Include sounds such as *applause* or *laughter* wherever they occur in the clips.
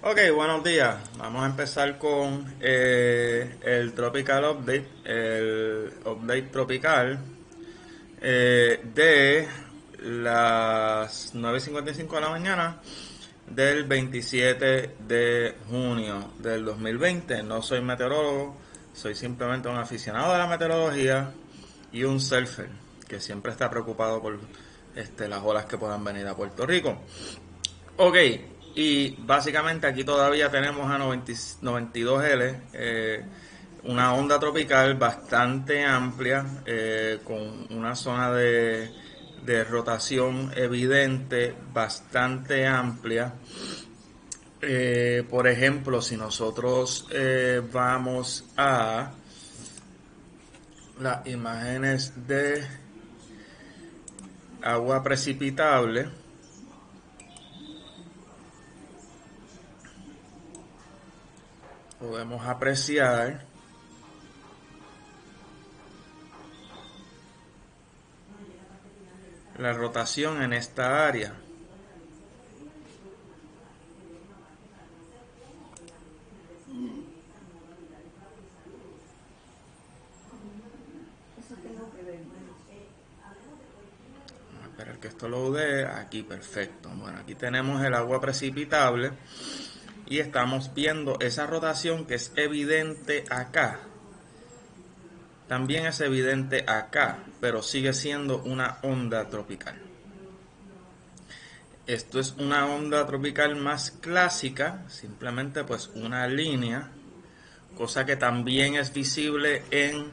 Ok, buenos días. Vamos a empezar con eh, el Tropical Update, el update tropical eh, de las 9.55 de la mañana del 27 de junio del 2020. No soy meteorólogo, soy simplemente un aficionado de la meteorología y un surfer que siempre está preocupado por este, las olas que puedan venir a Puerto Rico. Ok, y básicamente aquí todavía tenemos a 92L, eh, una onda tropical bastante amplia, eh, con una zona de, rotación evidente bastante amplia. Eh, por ejemplo, si nosotros vamos a las imágenes de agua precipitable, podemos apreciar la rotación en esta área. Esperar que esto lo dé. Aquí, perfecto. Bueno, aquí tenemos el agua precipitable y estamos viendo esa rotación que es evidente acá. También es evidente acá, pero sigue siendo una onda tropical. Esto es una onda tropical más clásica, simplemente pues una línea, cosa que también es visible en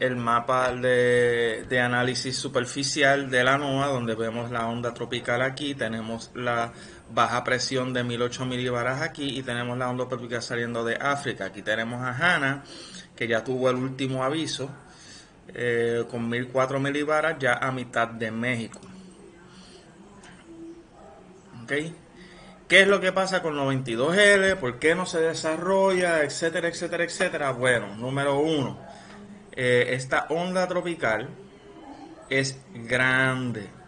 el mapa de, de, análisis superficial de la NOAA, donde vemos la onda tropical aquí, tenemos la baja presión de 1008 milibaras aquí y tenemos la onda tropical saliendo de África. Aquí tenemos a Hanna, que ya tuvo el último aviso, eh, con 1004 milibaras ya a mitad de México. ¿Ok? ¿Qué es lo que pasa con 92L? ¿Por qué no se desarrolla? Etcétera, etcétera, etcétera. Bueno, número uno, eh, esta onda tropical es grande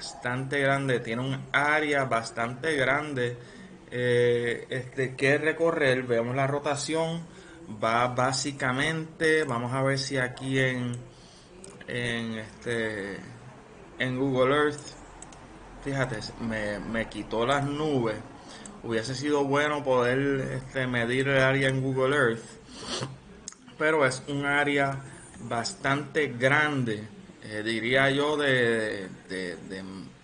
bastante grande, tiene un área bastante grande eh, este, que recorrer. Vemos la rotación, va básicamente, vamos a ver si aquí en, en, este, en Google Earth, fíjate, me, me quitó las nubes. Hubiese sido bueno poder este, medir el área en Google Earth, pero es un área bastante grande eh, diría yo, de,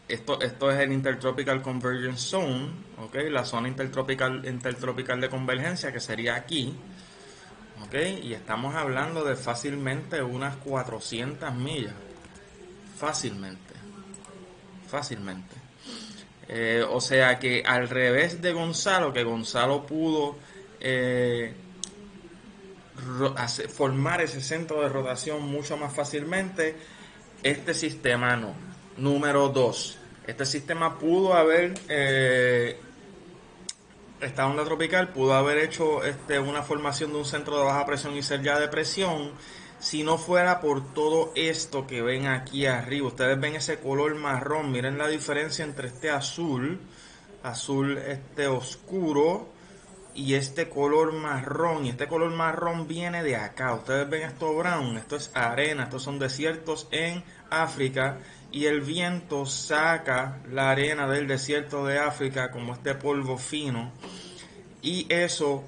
esto, esto es el Intertropical Convergence Zone, ¿okay? la zona intertropical, intertropical de convergencia que sería aquí. ¿okay? Y estamos hablando de fácilmente unas 400 millas. Fácilmente. Fácilmente. Eh, o sea que al revés de Gonzalo, que Gonzalo pudo eh, formar ese centro de rotación mucho más fácilmente, este sistema no. Número dos, este sistema pudo haber, eh, esta onda tropical pudo haber hecho este, una formación de un centro de baja presión y ser ya de presión si no fuera por todo esto que ven aquí arriba. Ustedes ven ese color marrón, miren la diferencia entre este azul, azul este oscuro y este color marrón. Y este color marrón viene de acá. Ustedes ven esto brown, esto es arena, estos son desiertos en África. Y el viento saca la arena del desierto de África como este polvo fino. Y eso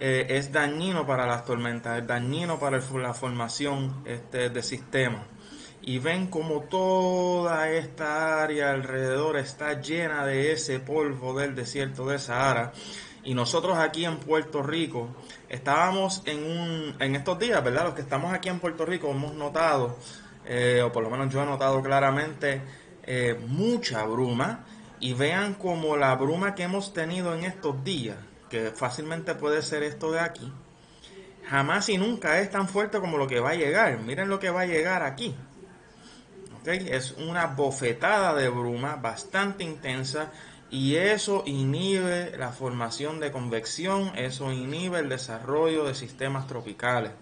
eh, es dañino para las tormentas, es dañino para la formación este, de sistemas. Y ven como toda esta área alrededor está llena de ese polvo del desierto de Sahara y nosotros aquí en Puerto Rico estábamos en, un, en estos días, ¿verdad? Los que estamos aquí en Puerto Rico hemos notado, eh, o por lo menos yo he notado claramente, eh, mucha bruma. Y vean como la bruma que hemos tenido en estos días, que fácilmente puede ser esto de aquí, jamás y nunca es tan fuerte como lo que va a llegar. Miren lo que va a llegar aquí. Es una bofetada de bruma bastante intensa y eso inhibe la formación de convección, eso inhibe el desarrollo de sistemas tropicales.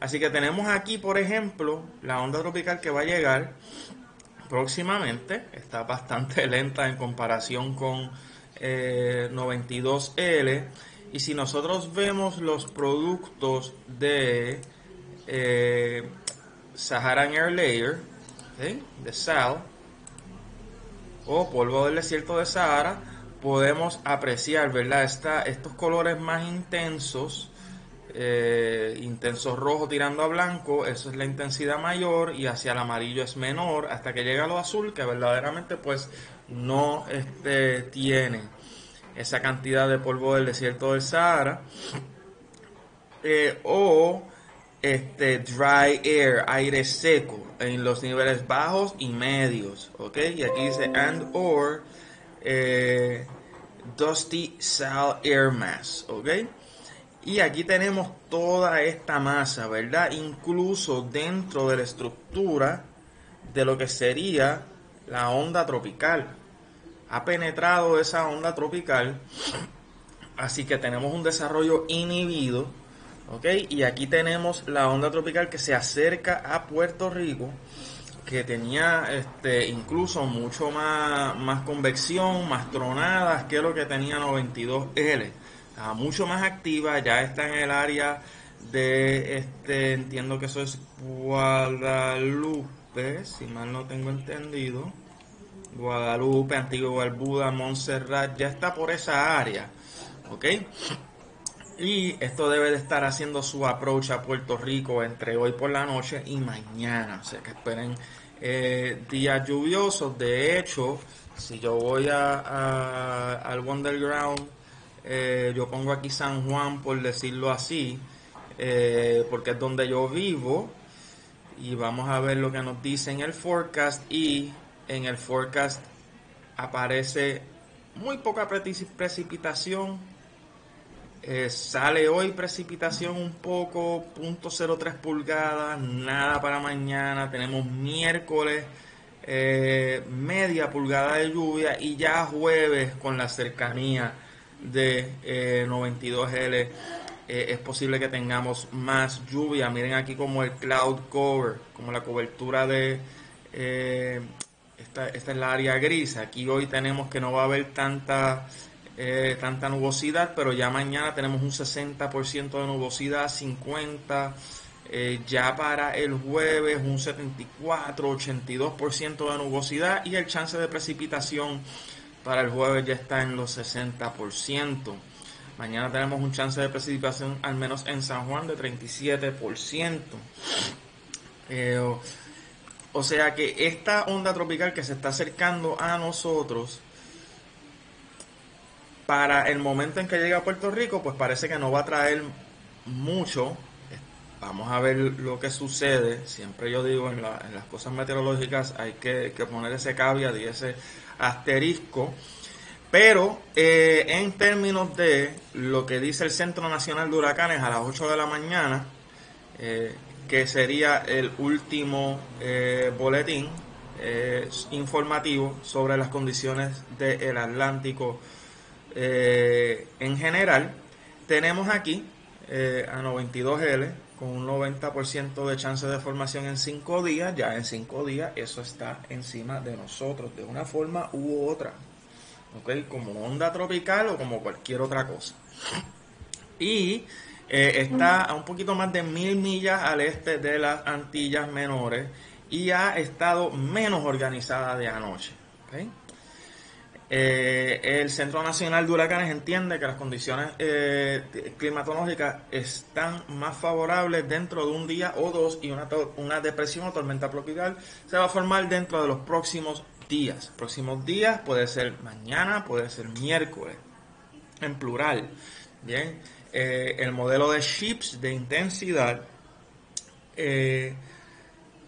Así que tenemos aquí, por ejemplo, la onda tropical que va a llegar próximamente, está bastante *laughs* lenta en comparación con 92L. Y si nosotros vemos los productos de Saharan Air Layer, de sal, o polvo del desierto de Sahara, podemos apreciar, ¿verdad? estos colores más intensos, eh, intenso rojo tirando a blanco, eso es la intensidad mayor y hacia el amarillo es menor, hasta que llega lo azul, que verdaderamente pues no este, tiene esa cantidad de polvo del desierto del Sahara. Eh, o este dry air, aire seco, en los niveles bajos y medios, ¿ok? Y aquí dice and or eh, dusty sal air mass, ¿ok? Y aquí tenemos toda esta masa, ¿verdad? Incluso dentro de la estructura de lo que sería la onda tropical. Ha penetrado esa onda tropical, así que tenemos un desarrollo inhibido ¿ok? Y aquí tenemos la onda tropical que se acerca a Puerto Rico, que tenía este, incluso mucho más, más convección, más tronadas que lo que tenía 92L. Estaba mucho más activa, ya está en el área de, este, entiendo que eso es Guadalupe, si mal no tengo entendido. Guadalupe, Antigua Barbuda, Montserrat, ya está por esa área, ¿ok? Y esto debe de estar haciendo su approach a Puerto Rico entre hoy por la noche y mañana. O sea que esperen eh, días lluviosos. De hecho, si yo voy a, al Wonderground, eh, yo pongo aquí San Juan por decirlo así, eh, porque es donde yo vivo. Y vamos a ver lo que nos dice en el forecast. Y en el forecast aparece muy poca precipitación eh, sale hoy precipitación un poco, 0.03 pulgadas, nada para mañana. Tenemos miércoles media pulgada de lluvia y ya jueves con la cercanía de 92L eh, es posible que tengamos más lluvia. Miren aquí como el cloud cover, como la cobertura de... esta, esta es la área gris. Aquí hoy tenemos que no va a haber tanta eh, tanta nubosidad, pero ya mañana tenemos un 60% de nubosidad, 50%, eh, ya para el jueves un 74, 82% de nubosidad y el chance de precipitación para el jueves ya está en los 60%. Mañana tenemos un chance de precipitación al menos en San Juan de 37%. Eh, o sea que esta onda tropical que se está acercando a nosotros para el momento en que llegue a Puerto Rico, pues parece que no va a traer mucho. Vamos a ver lo que sucede. Siempre yo digo en, las cosas meteorológicas hay que, poner ese caveat y ese asterisco. Pero eh, en términos de lo que dice el Centro Nacional de Huracanes a las 8 de la mañana, eh, que sería el último eh, boletín informativo sobre las condiciones del Atlántico en general, tenemos aquí a 92L con un 90% de chance de formación en 5 días. Ya en 5 días eso está encima de nosotros de una forma u otra. ¿Ok? Como onda tropical o como cualquier otra cosa. Y eh, está a un poquito más de mil millas al este de las Antillas Menores y ha estado menos organizada de anoche. ¿okay? Eh, el Centro Nacional de Huracanes entiende que las condiciones eh, climatológicas están más favorables dentro de un día o dos y una, una depresión o tormenta tropical se va a formar dentro de los próximos días. Próximos días puede ser mañana, puede ser miércoles, en plural. Bien, eh, el modelo de chips de intensidad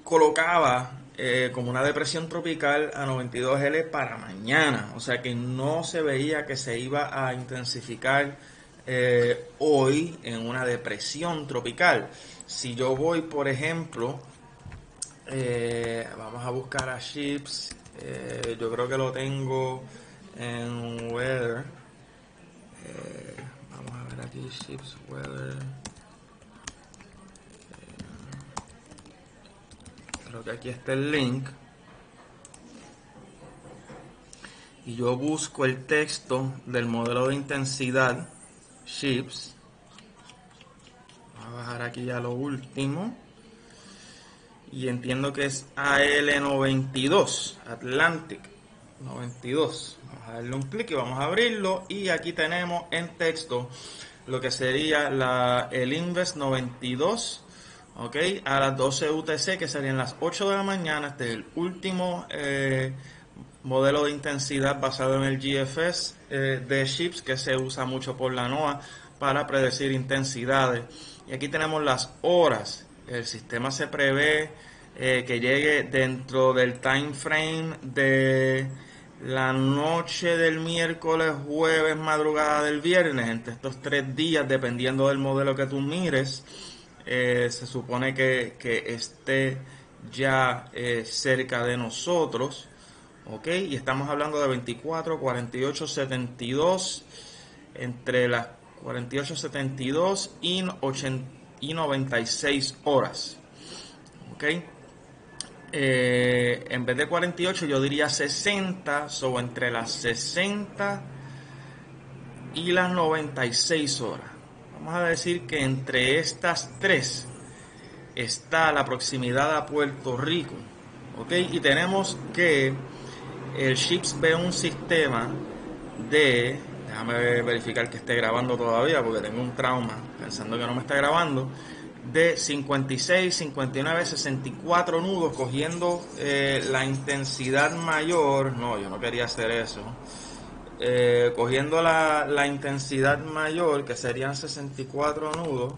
colocaba eh, como una depresión tropical a 92L para mañana. O sea que no se veía que se iba a intensificar eh, hoy en una depresión tropical. Si yo voy, por ejemplo, eh, vamos a buscar a Ships, yo creo que lo tengo en Weather. vamos a ver aquí, Ships Weather. Creo que aquí está el link. y yo busco el texto del modelo de intensidad chips voy a bajar aquí ya lo último. Y entiendo que es AL92 Atlantic 92 vamos a darle un clic y vamos a abrirlo. Y aquí tenemos en texto lo que sería el Inves 92 ok a las 12 UTC que serían las 8 de la mañana este es el último eh, modelo de intensidad basado en el GFS eh, de chips que se usa mucho por la NOAA para predecir intensidades. Y aquí tenemos las horas. El sistema se prevé eh, que llegue dentro del time frame de la noche del miércoles, jueves, madrugada del viernes, entre estos tres días, dependiendo del modelo que tú mires, eh, se supone que, esté ya eh, cerca de nosotros. ¿Ok? Y estamos hablando de 24, 48, 72, entre las 48, 72 y, 80, y 96 horas. ¿Ok? Eh, en vez de 48 yo diría 60, o entre las 60 y las 96 horas. Vamos a decir que entre estas tres está la proximidad a Puerto Rico. ¿Ok? Y tenemos que el Ships ve un sistema de... Déjame verificar que esté grabando todavía porque tengo un trauma pensando que no me está grabando de 56, 59, 64 nudos, cogiendo eh, la intensidad mayor. No, yo no quería hacer eso. Eh, cogiendo la, la intensidad mayor, que serían 64 nudos.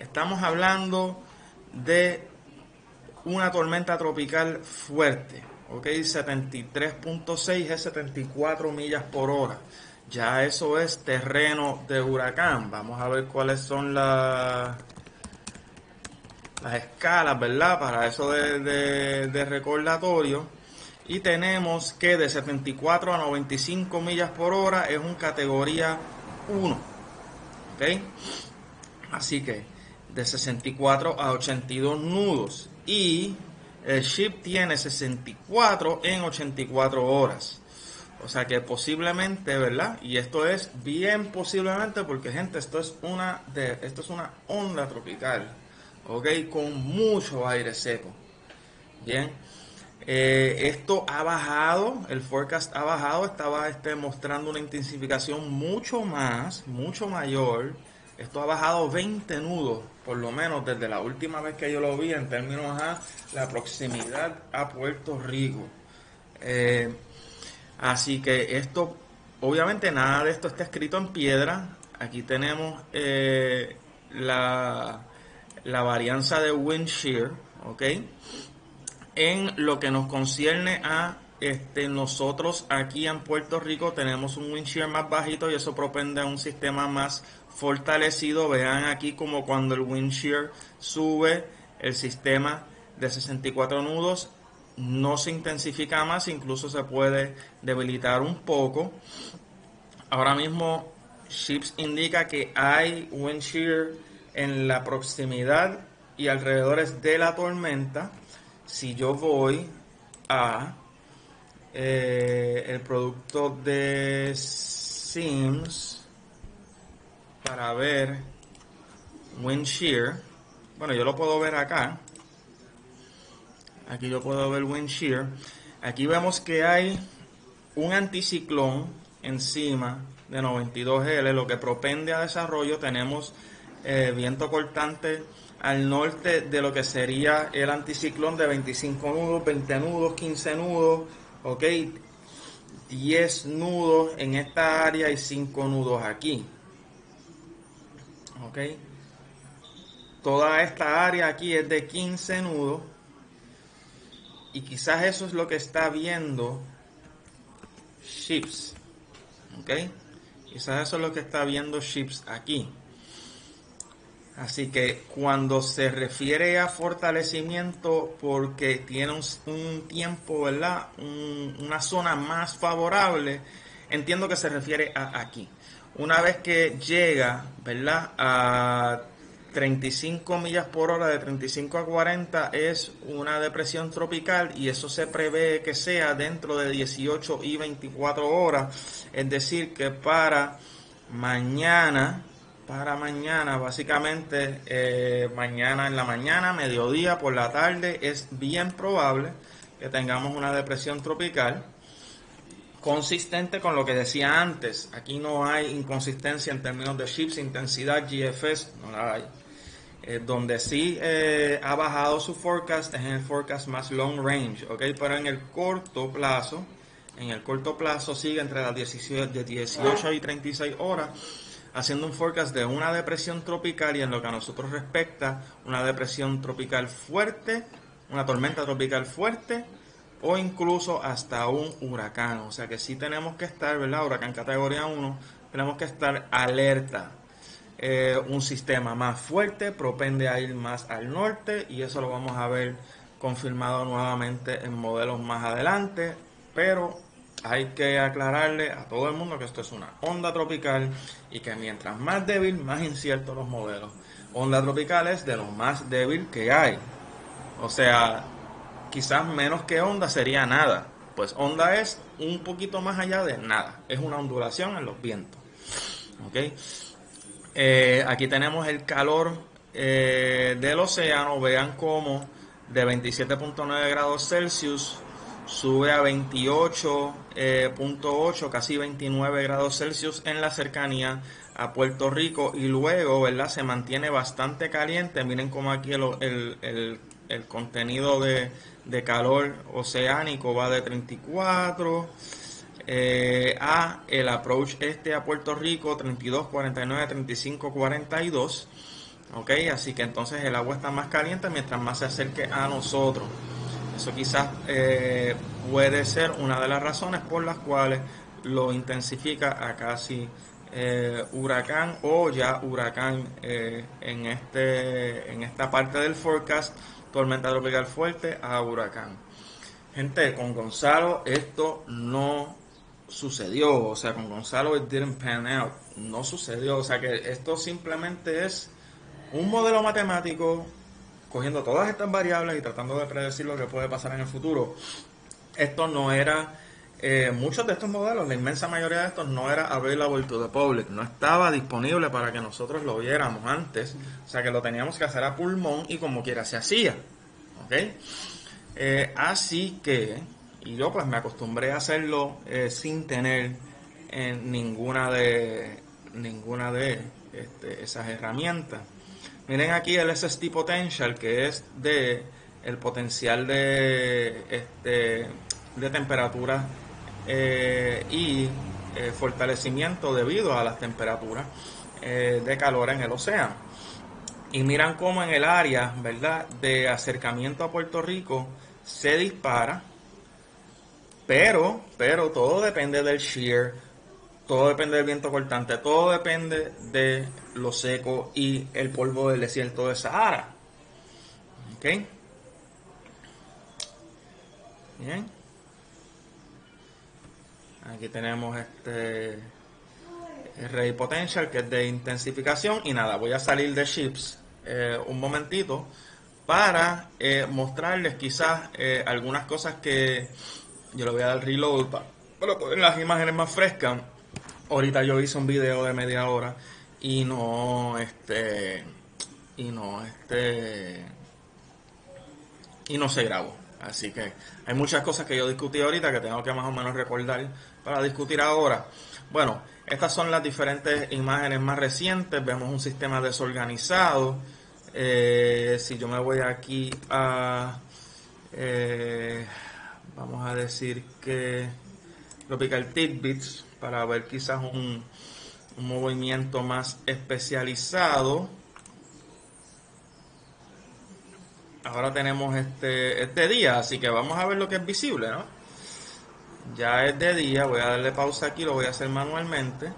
Estamos hablando de una tormenta tropical fuerte. Ok, 73.6 es 74 millas por hora ya eso es terreno de huracán. Vamos a ver cuáles son las las escalas, ¿verdad? Para eso de, recordatorio. Y tenemos que de 74 a 95 millas por hora es un categoría 1. ¿Ok? Así que de 64 a 82 nudos. Y el ship tiene 64 en 84 horas. O sea que posiblemente, ¿verdad? Y esto es bien posiblemente porque gente, esto es una de esto es una onda tropical, ¿ok? Con mucho aire seco. Bien. Eh, esto ha bajado, el forecast ha bajado, estaba este, mostrando una intensificación mucho más, mucho mayor. Esto ha bajado 20 nudos, por lo menos desde la última vez que yo lo vi en términos a la proximidad a Puerto Rico. Eh, Así que esto, obviamente nada de esto está escrito en piedra. Aquí tenemos eh, la, la varianza de wind shear, ¿ok? En lo que nos concierne a este, nosotros aquí en Puerto Rico tenemos un wind shear más bajito y eso propende a un sistema más fortalecido. Vean aquí como cuando el wind shear sube, el sistema de 64 nudos no se intensifica más, incluso se puede debilitar un poco. Ahora mismo Ships indica que hay wind shear en la proximidad y alrededores de la tormenta. Si yo voy a eh, el producto de Sims para ver wind shear, bueno, yo lo puedo ver acá. Aquí yo puedo ver wind shear. Aquí vemos que hay un anticiclón encima de 92L, lo que propende a desarrollo. Tenemos eh, viento cortante al norte de lo que sería el anticiclón de 25 nudos, 20 nudos, 15 nudos, ok, 10 nudos en esta área y 5 nudos aquí, ok. Toda esta área aquí es de 15 nudos y quizás eso es lo que está viendo Ships. ¿Ok? Quizás eso es lo que está viendo Ships aquí. Así que cuando se refiere a fortalecimiento porque tiene un, tiempo, ¿verdad? una zona más favorable, entiendo que se refiere a aquí. Una vez que llega, ¿verdad? A 35 millas por hora de 35 a 40 es una depresión tropical y eso se prevé que sea dentro de 18 y 24 horas. Es decir, que para mañana, para mañana, básicamente eh, mañana en la mañana, mediodía, por la tarde, es bien probable que tengamos una depresión tropical consistente con lo que decía antes. Aquí no hay inconsistencia en términos de chips, intensidad, GFS, no la hay. Eh, donde sí eh, ha bajado su forecast es en el forecast más long range, ¿ok? Pero en el corto plazo, en el corto plazo sigue entre las 18, de 18 y 36 horas haciendo un forecast de una depresión tropical y en lo que a nosotros respecta, una depresión tropical fuerte, una tormenta tropical fuerte o incluso hasta un huracán. O sea que sí tenemos que estar, ¿verdad? Huracán categoría 1, tenemos que estar alerta. Eh, un sistema más fuerte propende a ir más al norte y eso lo vamos a ver confirmado nuevamente en modelos más adelante. Pero hay que aclararle a todo el mundo que esto es una onda tropical y que mientras más débil, más inciertos los modelos. Onda tropical es de lo más débil que hay. O sea, quizás menos que onda sería nada. Pues onda es un poquito más allá de nada. Es una ondulación en los vientos. Eh, aquí tenemos el calor eh, del océano. Vean cómo de 27.9 grados Celsius sube a 28.8, eh, casi 29 grados Celsius en la cercanía a Puerto Rico y luego, ¿verdad? Se mantiene bastante caliente. Miren cómo aquí el, el, contenido de, de, calor oceánico va de 34 eh, a el approach este a Puerto Rico 32, 49, 35, 42. Ok, así que entonces el agua está más caliente mientras más se acerque a nosotros. Eso quizás eh, puede ser una de las razones por las cuales lo intensifica a casi eh, huracán o ya huracán eh, en, este, en esta parte del forecast, tormenta tropical fuerte a huracán. Gente, con Gonzalo esto no sucedió, o sea, con Gonzalo it didn't pan out, no sucedió, o sea que esto simplemente es un modelo matemático cogiendo todas estas variables y tratando de predecir lo que puede pasar en el futuro. Esto no era, eh, muchos de estos modelos, la inmensa mayoría de estos no era available to the public, no estaba disponible para que nosotros lo viéramos antes, o sea que lo teníamos que hacer a pulmón y como quiera se hacía. ¿ok? Eh, así que, y yo pues me acostumbré a hacerlo eh, sin tener ninguna de ninguna de este, esas herramientas. Miren aquí el SST potential, que es de el potencial de, este, de temperatura eh, y eh, fortalecimiento debido a las temperaturas eh, de calor en el océano. Y miran cómo en el área, ¿verdad?, de acercamiento a Puerto Rico se dispara, pero, pero todo depende del shear, todo depende del viento cortante, todo depende de lo seco y el polvo del desierto de Sahara. ¿Ok? Bien. Aquí tenemos este Ray Potential que es de intensificación y nada, voy a salir de chips eh, un momentito para eh, mostrarles quizás eh, algunas cosas que yo le voy a dar reload para, para poner las imágenes más frescas ahorita yo hice un video de media hora y no este y no este y no se grabó. Así que hay muchas cosas que yo discutí ahorita que tengo que más o menos recordar para discutir ahora. Bueno estas son las diferentes imágenes más recientes. Vemos un sistema desorganizado. Eh, si yo me voy aquí a eh, vamos a decir que tropical tidbits para ver quizás un, movimiento más especializado. Ahora tenemos este, este día, así que vamos a ver lo que es visible, ¿no? Ya es de día, voy a darle pausa aquí, lo voy a hacer manualmente.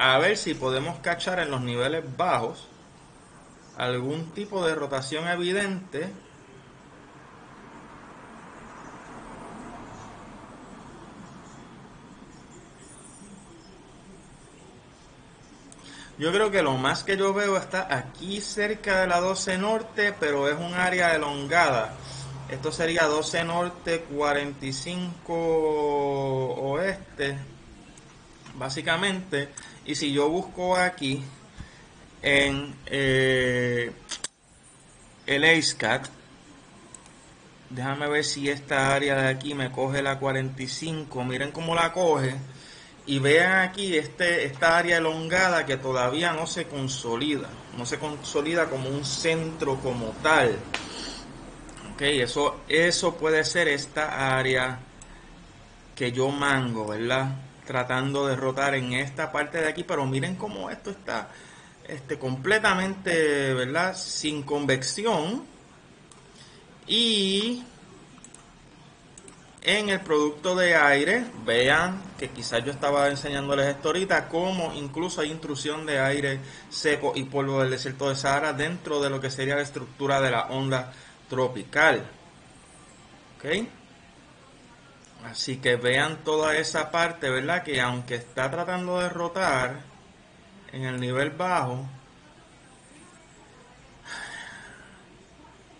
A ver si podemos cachar en los niveles bajos algún tipo de rotación evidente Yo creo que lo más que yo veo está aquí cerca de la 12 norte, pero es un área elongada. Esto sería 12 norte, 45 oeste, básicamente. Y si yo busco aquí en eh, el ACECAT, déjame ver si esta área de aquí me coge la 45. Miren cómo la coge. Y vean aquí este, esta área elongada que todavía no se consolida. No se consolida como un centro como tal. Ok, eso, eso puede ser esta área que yo mango, ¿verdad? Tratando de rotar en esta parte de aquí. Pero miren cómo esto está este, completamente, ¿verdad? Sin convección. Y en el producto de aire, vean que quizás yo estaba enseñándoles esto ahorita, como incluso hay intrusión de aire seco y polvo del desierto de Sahara dentro de lo que sería la estructura de la onda tropical. ¿Ok? Así que vean toda esa parte, ¿verdad? Que aunque está tratando de rotar en el nivel bajo,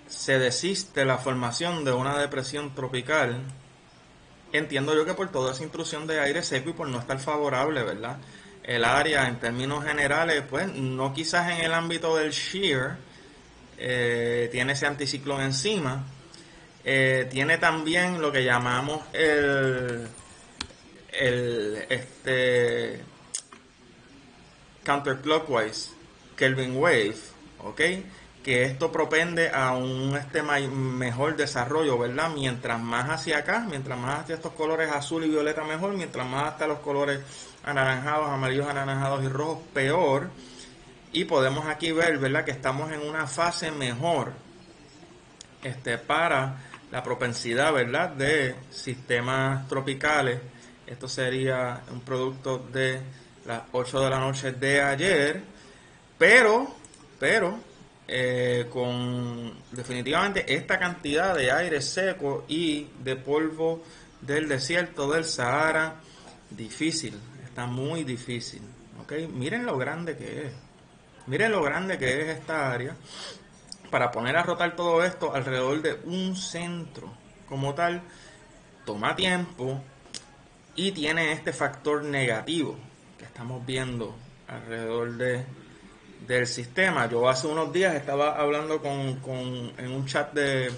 se desiste la formación de una depresión tropical entiendo yo que por toda esa intrusión de aire seco y por no estar favorable, ¿verdad? El área en términos generales, pues no quizás en el ámbito del shear, eh, tiene ese anticiclón encima, eh, tiene también lo que llamamos el, el este counterclockwise Kelvin wave, ¿ok? Que esto propende a un este mejor desarrollo, ¿verdad? Mientras más hacia acá, mientras más hacia estos colores azul y violeta mejor, mientras más hasta los colores anaranjados, amarillos, anaranjados y rojos peor. Y podemos aquí ver, ¿verdad? Que estamos en una fase mejor este, para la propensidad, ¿verdad? De sistemas tropicales. Esto sería un producto de las 8 de la noche de ayer. Pero, pero, eh, con definitivamente esta cantidad de aire seco y de polvo del desierto del Sahara, difícil, está muy difícil. ¿okay? Miren lo grande que es, miren lo grande que es esta área para poner a rotar todo esto alrededor de un centro como tal, toma tiempo y tiene este factor negativo que estamos viendo alrededor de del sistema. Yo hace unos días estaba hablando con, con en un chat de,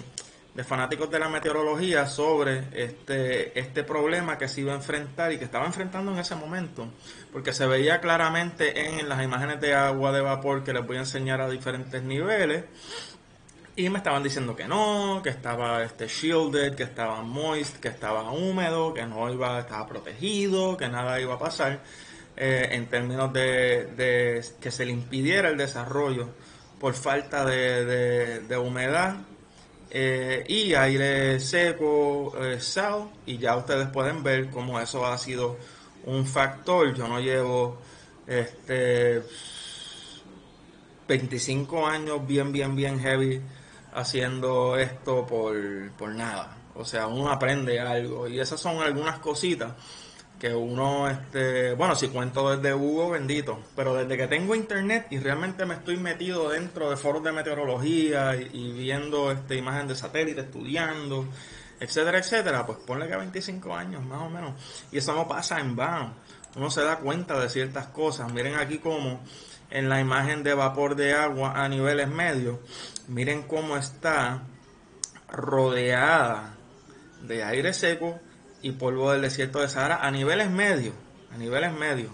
de, fanáticos de la meteorología sobre este, este problema que se iba a enfrentar y que estaba enfrentando en ese momento, porque se veía claramente en las imágenes de agua de vapor que les voy a enseñar a diferentes niveles. Y me estaban diciendo que no, que estaba este shielded, que estaba moist, que estaba húmedo, que no iba, estaba protegido, que nada iba a pasar. Eh, en términos de, que se le impidiera el desarrollo por falta de, humedad eh, y aire seco, eh, y ya ustedes pueden ver cómo eso ha sido un factor. Yo no llevo este 25 años bien, bien, bien heavy haciendo esto por, por nada. O sea, uno aprende algo y esas son algunas cositas que uno, este, bueno, si cuento desde Hugo, bendito, pero desde que tengo internet y realmente me estoy metido dentro de foros de meteorología y, viendo este, imagen de satélite, estudiando, etcétera, etcétera, pues ponle que 25 años más o menos. Y eso no pasa en vano. Uno se da cuenta de ciertas cosas. Miren aquí como en la imagen de vapor de agua a niveles medios, miren cómo está rodeada de aire seco y polvo del desierto de Sahara a niveles medios, a niveles medios,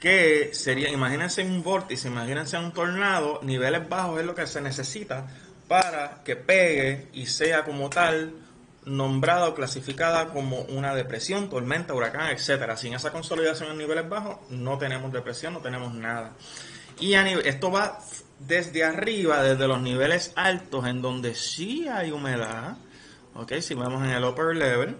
que sería, imagínense un vórtice, imagínense un tornado, niveles bajos es lo que se necesita para que pegue y sea como tal nombrada o clasificada como una depresión, tormenta, huracán, etcétera. Sin esa consolidación en niveles bajos no tenemos depresión, no tenemos nada. Y esto va desde arriba, desde los niveles altos, en donde sí hay humedad. Ok, si vemos en el upper level,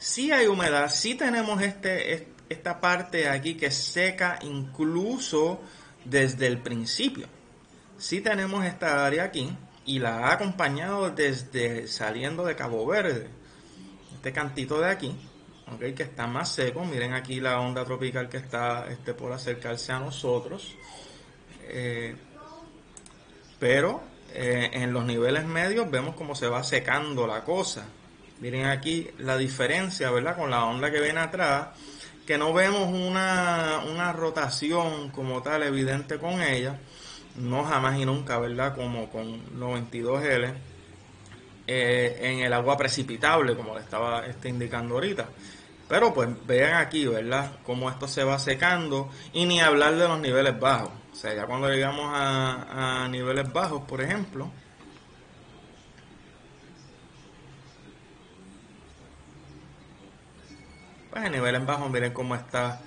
si hay humedad, si tenemos este, esta parte aquí que seca incluso desde el principio. Si tenemos esta área aquí y la ha acompañado desde saliendo de Cabo Verde, este cantito de aquí, ¿ok? que está más seco. Miren aquí la onda tropical que está este, por acercarse a nosotros. Eh, pero eh, en los niveles medios vemos cómo se va secando la cosa. Miren aquí la diferencia, ¿verdad? Con la onda que viene atrás, que no vemos una, una rotación como tal evidente con ella, no jamás y nunca, ¿verdad? Como con 92L eh, en el agua precipitable, como le estaba este, indicando ahorita. Pero pues vean aquí, ¿verdad? Cómo esto se va secando y ni hablar de los niveles bajos. O sea, ya cuando llegamos a, a niveles bajos, por ejemplo, pues en niveles bajos miren cómo está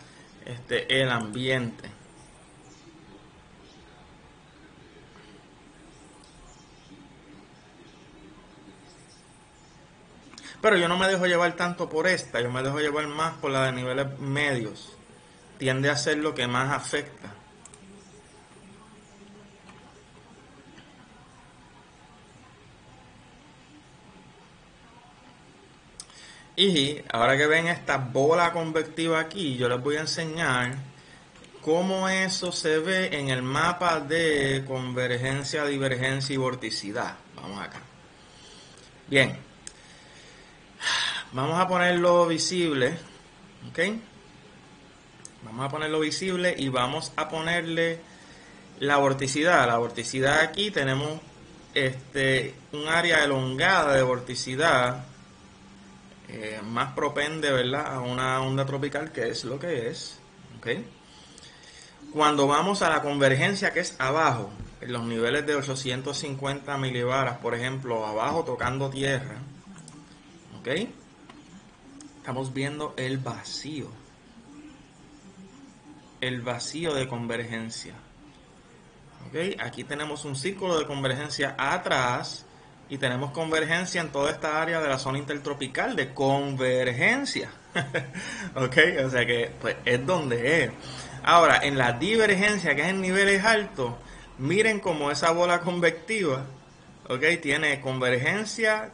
este el ambiente. Pero yo no me dejo llevar tanto por esta, yo me dejo llevar más por la de niveles medios. Tiende a ser lo que más afecta. Y ahora que ven esta bola convectiva aquí, yo les voy a enseñar cómo eso se ve en el mapa de convergencia, divergencia y vorticidad. Vamos acá. Bien, Vamos a ponerlo visible, ¿ok? Vamos a ponerlo visible y vamos a ponerle la vorticidad. La vorticidad aquí tenemos este, un área elongada de vorticidad eh, más propende, ¿verdad? A una onda tropical que es lo que es, ¿ok? Cuando vamos a la convergencia que es abajo, en los niveles de 850 milibaras, por ejemplo, abajo tocando tierra, ¿ok? Estamos viendo el vacío. El vacío de convergencia. ¿Ok? Aquí tenemos un círculo de convergencia atrás y tenemos convergencia en toda esta área de la zona intertropical de convergencia. *laughs* ¿Ok? O sea que pues, es donde es. Ahora, en la divergencia, que es en niveles altos, miren cómo esa bola convectiva, ¿ok? Tiene convergencia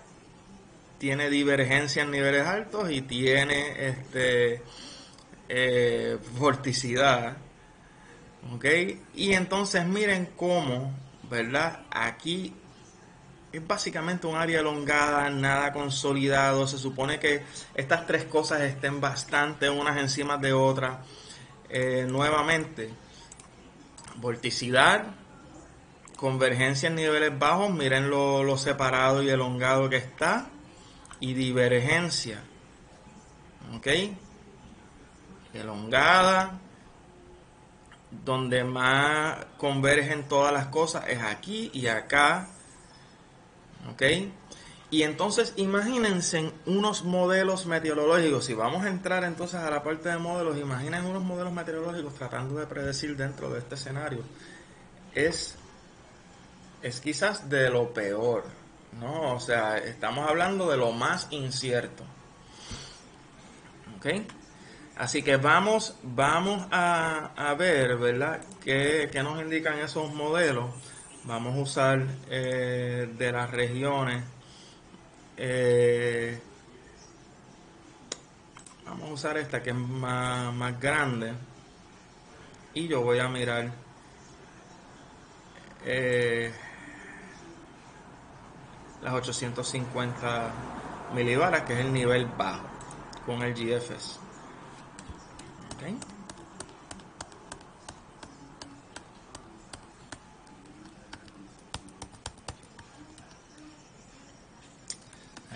tiene divergencia en niveles altos y tiene este eh, vorticidad. ¿Ok? Y entonces miren cómo, ¿verdad? Aquí es básicamente un área elongada, nada consolidado. Se supone que estas tres cosas estén bastante unas encima de otras. Eh, nuevamente, vorticidad, convergencia en niveles bajos. Miren lo, lo separado y elongado que está y divergencia. ¿Ok? Elongada. Donde más convergen todas las cosas es aquí y acá. ¿Ok? Y entonces imagínense unos modelos meteorológicos. Si vamos a entrar entonces a la parte de modelos, imaginen unos modelos meteorológicos tratando de predecir dentro de este escenario. Es, es quizás de lo peor. No, o sea, estamos hablando de lo más incierto. ¿Ok? Así que vamos, vamos a, ver, ¿verdad? ¿Qué, nos indican esos modelos? Vamos a usar eh, de las regiones. Eh, vamos a usar esta que es más, más grande. Y yo voy a mirar. Eh, las 850 milibaras, que es el nivel bajo con el GFS.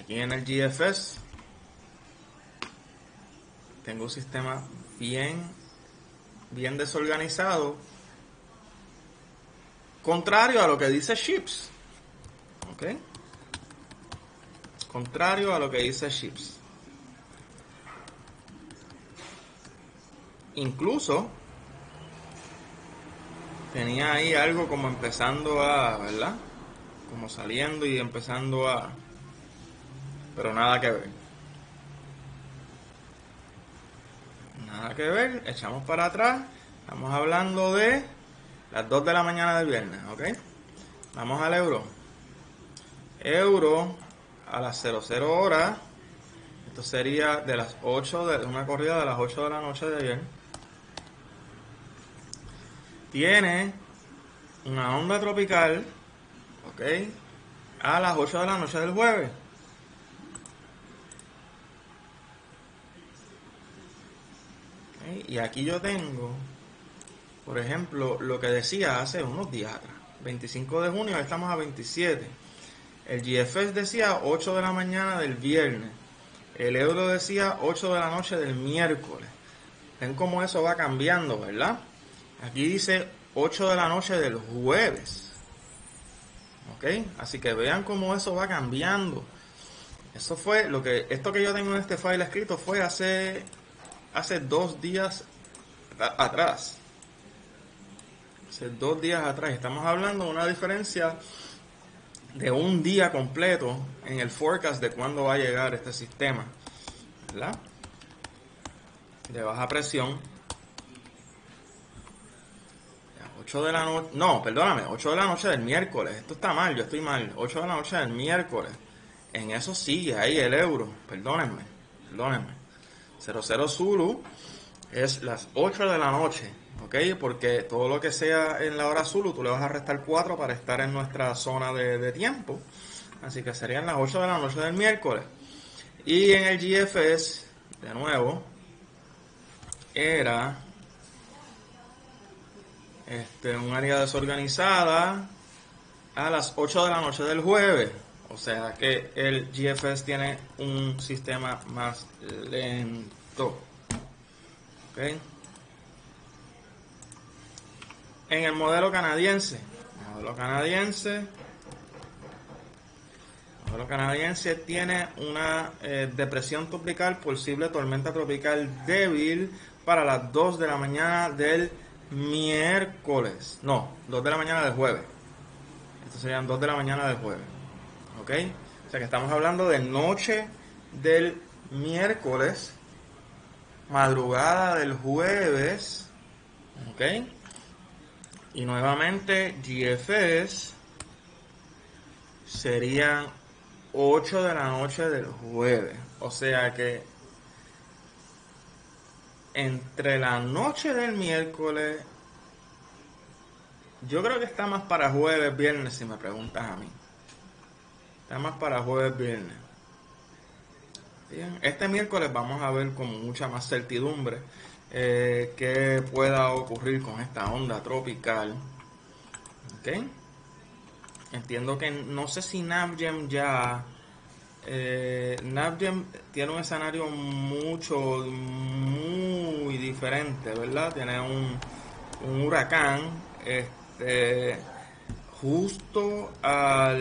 Aquí en el GFS tengo un sistema bien, bien desorganizado, contrario a lo que dice Ships. ¿ok? Contrario a lo que dice Chips. Incluso tenía ahí algo como empezando a, ¿verdad? Como saliendo y empezando a... Pero nada que ver. Nada que ver. Echamos para atrás. Estamos hablando de las 2 de la mañana del viernes, ¿ok? Vamos al euro. Euro a las 00 horas. Esto sería de las 8 de una corrida de las 8 de la noche de ayer. Tiene una onda tropical, ¿ok? A las 8 de la noche del jueves. Y aquí yo tengo, por ejemplo, lo que decía hace unos días atrás. 25 de junio, estamos a 27. El GFS decía 8 de la mañana del viernes. El euro decía 8 de la noche del miércoles. Ven cómo eso va cambiando, ¿verdad? Aquí dice 8 de la noche del jueves. ¿Ok? Así que vean cómo eso va cambiando. Eso fue lo que, esto que yo tengo en este file escrito fue hace, hace dos días atrás. Hace dos días atrás. Estamos hablando de una diferencia de un día completo en el forecast de cuándo va a llegar este sistema. ¿Verdad? De baja presión 8 de la noche, no, perdóname, 8 de la noche del miércoles, esto está mal, yo estoy mal, 8 de la noche del miércoles, en eso sigue ahí el euro, perdónenme, perdónenme, 00 Zulu es las 8 de la noche, ¿ok? Porque todo lo que sea en la hora Zulu, tú le vas a restar 4 para estar en nuestra zona de, tiempo, así que serían las 8 de la noche del miércoles. Y en el GFS, de nuevo, era este, un área desorganizada a las 8 de la noche del jueves. O sea que el GFS tiene un sistema más lento. En el modelo canadiense, modelo canadiense, el modelo canadiense tiene una eh, depresión tropical, posible tormenta tropical débil para las 2 de la mañana del miércoles. No, 2 de la mañana del jueves. Estos serían 2 de la mañana del jueves. ¿Ok? O sea que estamos hablando de noche del miércoles, madrugada del jueves. ¿Ok? Y nuevamente GFS serían 8 de la noche del jueves. O sea que entre la noche del miércoles, yo creo que está más para jueves, viernes, si me preguntas a mí. Está más para jueves, viernes. Bien. Este miércoles vamos a ver con mucha más certidumbre eh, qué pueda ocurrir con esta onda tropical. ¿Ok? Entiendo que no sé si Navgem ya eh, tiene un escenario mucho, muy diferente, ¿verdad? Tiene un, un huracán este, justo al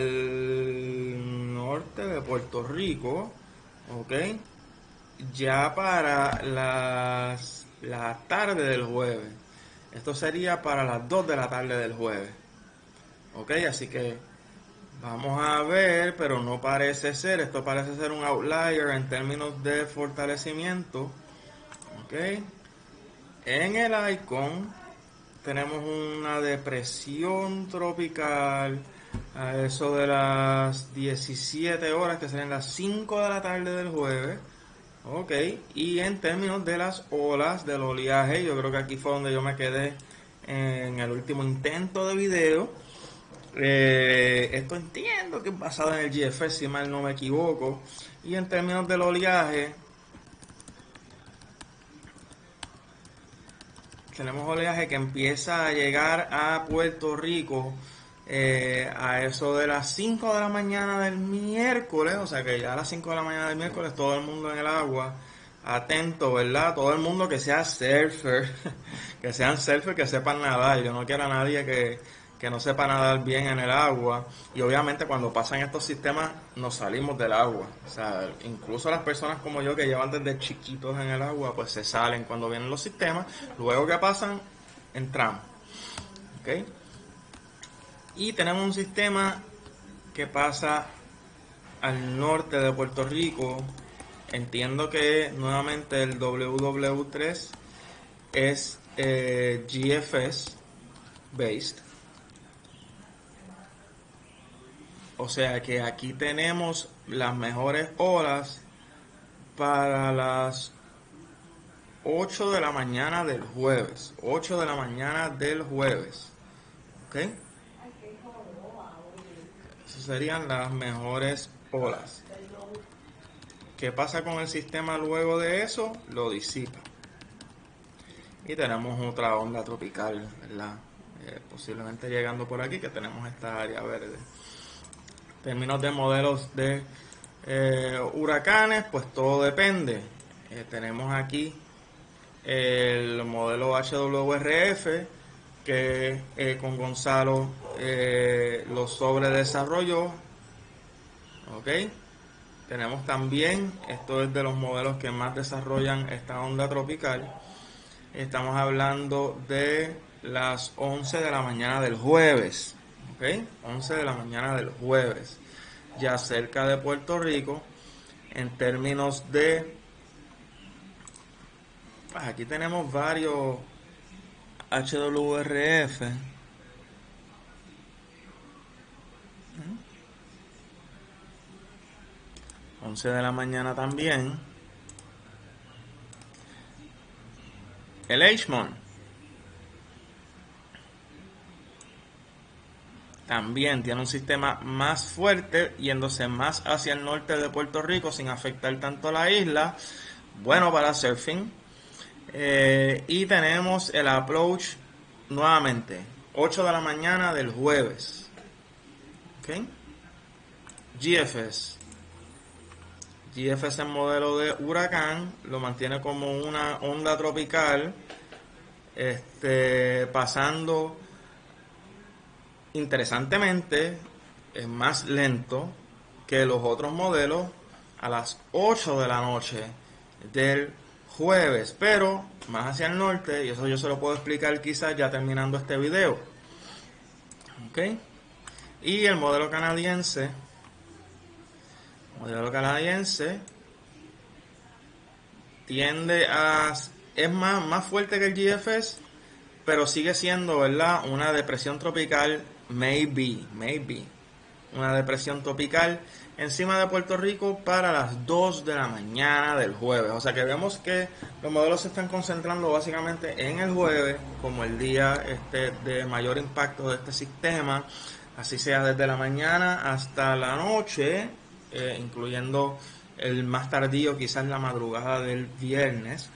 norte de Puerto Rico, ¿ok? Ya para las, la tarde del jueves. Esto sería para las 2 de la tarde del jueves. ¿Ok? Así que Vamos a ver, pero no parece ser. Esto parece ser un outlier en términos de fortalecimiento. Ok. En el icon tenemos una depresión tropical a eso de las 17 horas, que serían las 5 de la tarde del jueves. Ok. Y en términos de las olas del oleaje, yo creo que aquí fue donde yo me quedé en el último intento de video eh, esto entiendo que es basado en el GFS, si mal no me equivoco. Y en términos del oleaje, tenemos oleaje que empieza a llegar a Puerto Rico eh, a eso de las 5 de la mañana del miércoles, o sea que ya a las 5 de la mañana del miércoles todo el mundo en el agua, atento, ¿verdad? Todo el mundo que sea surfer, *laughs* que sean surfer, que sepan nadar, yo no quiero a nadie que que no sepa nadar bien en el agua. Y obviamente cuando pasan estos sistemas nos salimos del agua. O sea, incluso las personas como yo que llevan desde chiquitos en el agua, pues se salen cuando vienen los sistemas. Luego que pasan, entramos. ¿Ok? Y tenemos un sistema que pasa al norte de Puerto Rico. Entiendo que nuevamente el WW3 es eh, GFS based O sea que aquí tenemos las mejores horas para las 8 de la mañana del jueves. 8 de la mañana del jueves. ¿Ok? Esas serían las mejores olas. ¿Qué pasa con el sistema luego de eso? Lo disipa. Y tenemos otra onda tropical, ¿verdad? Eh, posiblemente llegando por aquí, que tenemos esta área verde. Términos de modelos de eh, huracanes, pues todo depende. Eh, tenemos aquí el modelo HWRF, que con Gonzalo lo sobredesarrolló. ¿Ok? Tenemos también, esto es de los modelos que más desarrollan esta onda tropical. Estamos hablando de las 11 de la mañana del jueves. ¿Ok? 11 de la mañana del jueves. Ya cerca de Puerto Rico. En términos de... Pues aquí tenemos varios HWRF. 11 de la mañana también. El H-Mon. También tiene un sistema más fuerte, yéndose más hacia el norte de Puerto Rico sin afectar tanto la isla. Bueno para surfing. Eh, y tenemos el approach nuevamente, 8 de la mañana del jueves. ¿Ok? GFS. GFS en modelo de huracán, lo mantiene como una onda tropical, este, pasando interesantemente, es más lento que los otros modelos a las 8 de la noche del jueves, pero más hacia el norte, y eso yo se lo puedo explicar quizás ya terminando este video. ¿Ok? Y el modelo canadiense modelo canadiense tiende a es más, más fuerte que el GFS, pero sigue siendo, ¿verdad? Una depresión tropical, maybe, maybe. Una depresión tropical encima de Puerto Rico para las 2 de la mañana del jueves. O sea que vemos que los modelos se están concentrando básicamente en el jueves como el día este, de mayor impacto de este sistema. Así sea desde la mañana hasta la noche, eh, incluyendo el más tardío, quizás la madrugada del viernes.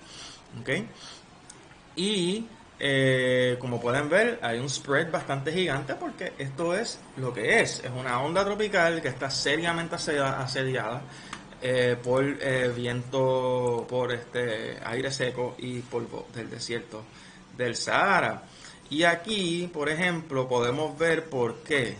Y eh, como pueden ver, hay un spread bastante gigante porque esto es lo que es. Es una onda tropical que está seriamente asediada eh, por viento, por este aire seco y polvo del desierto del Sahara. Y aquí, por ejemplo, podemos ver por qué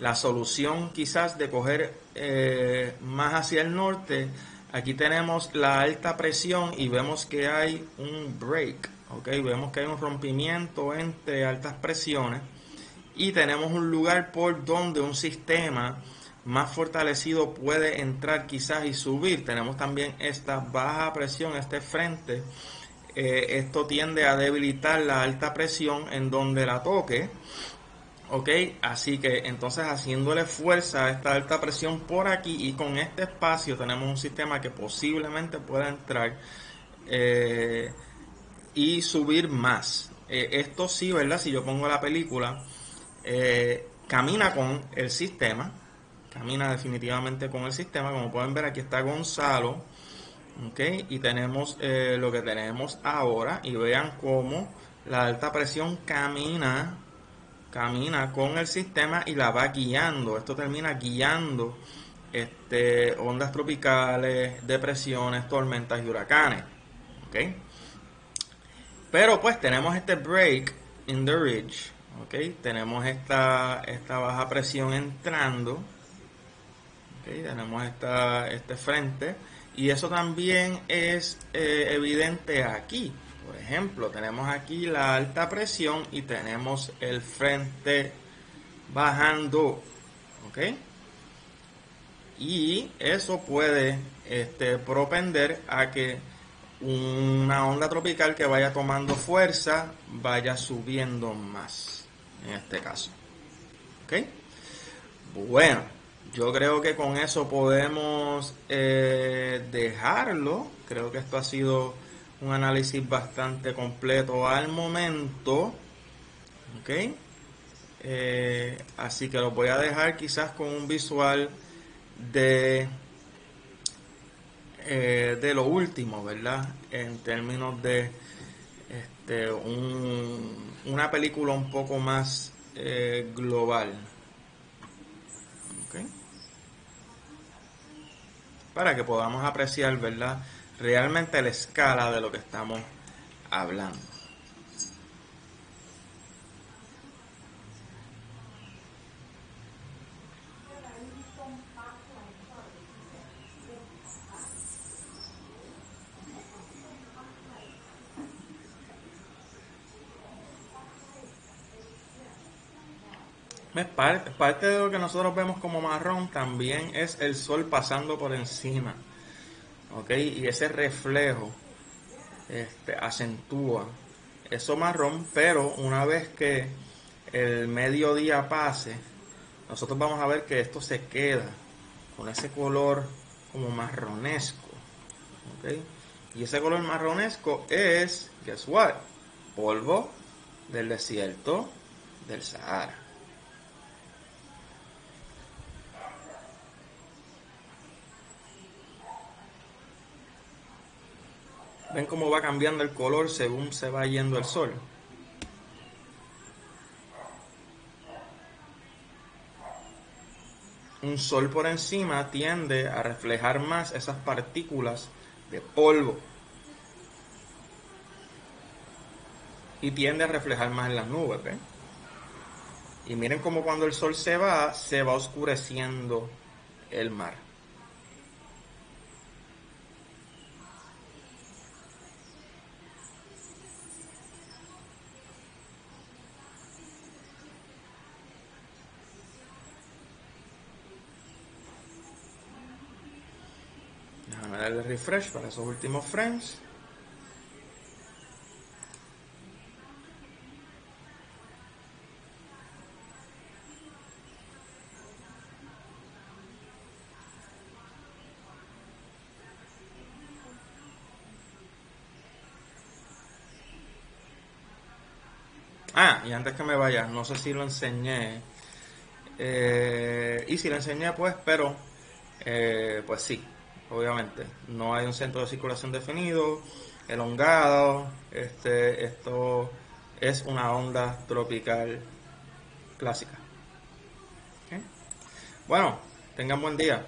la solución quizás de coger eh, más hacia el norte, aquí tenemos la alta presión y vemos que hay un break, ¿ok? Vemos que hay un rompimiento entre altas presiones y tenemos un lugar por donde un sistema más fortalecido puede entrar quizás y subir. Tenemos también esta baja presión, este frente. Eh, esto tiende a debilitar la alta presión en donde la toque ¿ok? Así que entonces haciéndole fuerza a esta alta presión por aquí y con este espacio tenemos un sistema que posiblemente pueda entrar eh, y subir más. Eh, esto sí, ¿verdad? Si yo pongo la película, eh, camina con el sistema, camina definitivamente con el sistema, como pueden ver aquí está Gonzalo, ¿ok? Y tenemos lo que tenemos ahora y vean cómo la alta presión camina camina con el sistema y la va guiando. Esto termina guiando este, ondas tropicales, depresiones, tormentas y huracanes. ¿okay? Pero pues tenemos este break in the ridge. ¿okay? Tenemos esta, esta baja presión entrando. ¿okay? Tenemos esta, este frente. Y eso también es eh, evidente aquí. Por ejemplo, tenemos aquí la alta presión y tenemos el frente bajando. ¿Ok? Y eso puede este, propender a que una onda tropical que vaya tomando fuerza vaya subiendo más. En este caso. ¿Ok? Bueno, yo creo que con eso podemos eh, dejarlo. Creo que esto ha sido un análisis bastante completo al momento. ¿Ok? Eh, así que lo voy a dejar quizás con un visual de, eh, de lo último, ¿verdad? En términos de este, una película un poco más eh, global. Para que podamos apreciar, ¿verdad? Realmente la escala de lo que estamos hablando. Parte, de lo que nosotros vemos como marrón también es el sol pasando por encima. ¿Ok? Y ese reflejo este, acentúa eso marrón, pero una vez que el mediodía pase, nosotros vamos a ver que esto se queda con ese color como marronesco. Y ese color marronesco es, guess what? Polvo del desierto del Sahara. Ven cómo va cambiando el color según se va yendo el sol. Un sol por encima tiende a reflejar más esas partículas de polvo. Y tiende a reflejar más en las nubes, ¿ven? Y miren cómo cuando el sol se va, se va oscureciendo el mar. darle refresh para esos últimos frames. Ah, y antes que me vaya, no sé si lo enseñé. Eh, y si lo enseñé, pues, pero, eh, pues sí, obviamente. No hay un centro de circulación definido, elongado. Este, esto es una onda tropical clásica. Bueno, tengan buen día.